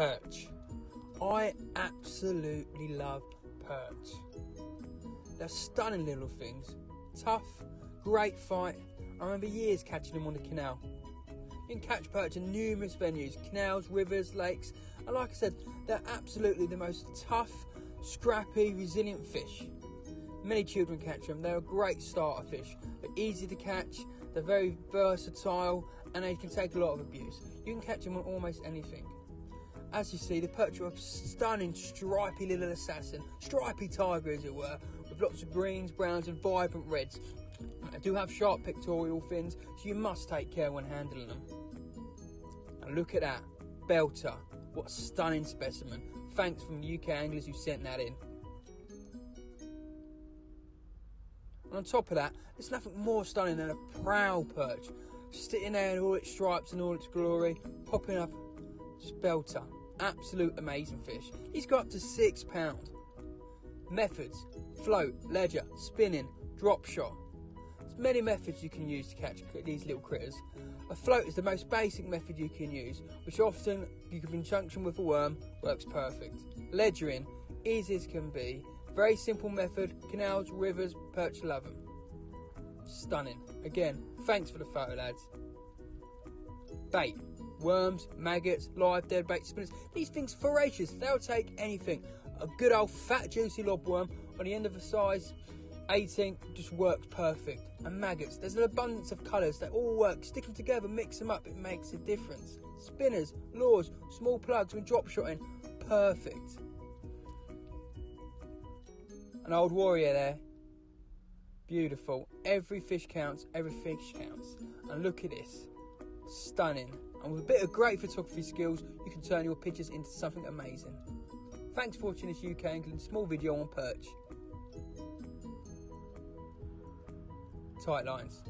Perch. I absolutely love perch. They're stunning little things. Tough, great fight. I remember years catching them on the canal. You can catch perch in numerous venues canals, rivers, lakes, and like I said, they're absolutely the most tough, scrappy, resilient fish. Many children catch them. They're a great starter fish. They're easy to catch, they're very versatile, and they can take a lot of abuse. You can catch them on almost anything. As you see, the perch are a stunning, stripy little assassin, stripy tiger as it were, with lots of greens, browns, and vibrant reds. They do have sharp pectoral fins, so you must take care when handling them. And look at that, belter. What a stunning specimen. Thanks from the UK anglers who sent that in. And on top of that, there's nothing more stunning than a proud perch, sitting there in all its stripes and all its glory, popping up, spelter, absolute amazing fish. He's got up to six pound. Methods: float, ledger, spinning, drop shot. There's many methods you can use to catch these little critters. A float is the most basic method you can use, which often you can conjunction with a worm works perfect. Ledgering, easy as can be, very simple method, canals, rivers, perch love them. Stunning. Again, thanks for the photo, lads. Bait. Worms, maggots, live dead bait spinners. These things voracious, they'll take anything. A good old fat juicy lobworm on the end of a size 18 just works perfect. And maggots, there's an abundance of colours, they all work. Stick them together, mix them up, it makes a difference. Spinners, lures, small plugs when drop shotting, perfect. An old warrior there. Beautiful. Every fish counts, every fish counts. And look at this. Stunning. And with a bit of great photography skills, you can turn your pictures into something amazing. Thanks for watching this UK Angling small video on perch. Tight lines.